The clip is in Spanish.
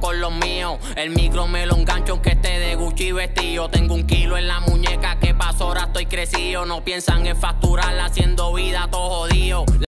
con los míos. El micro me lo engancho aunque esté de Gucci vestido. Tengo un kilo en la muñeca que pasó, ahora estoy crecido. No piensan en facturarla haciendo vida todo jodido.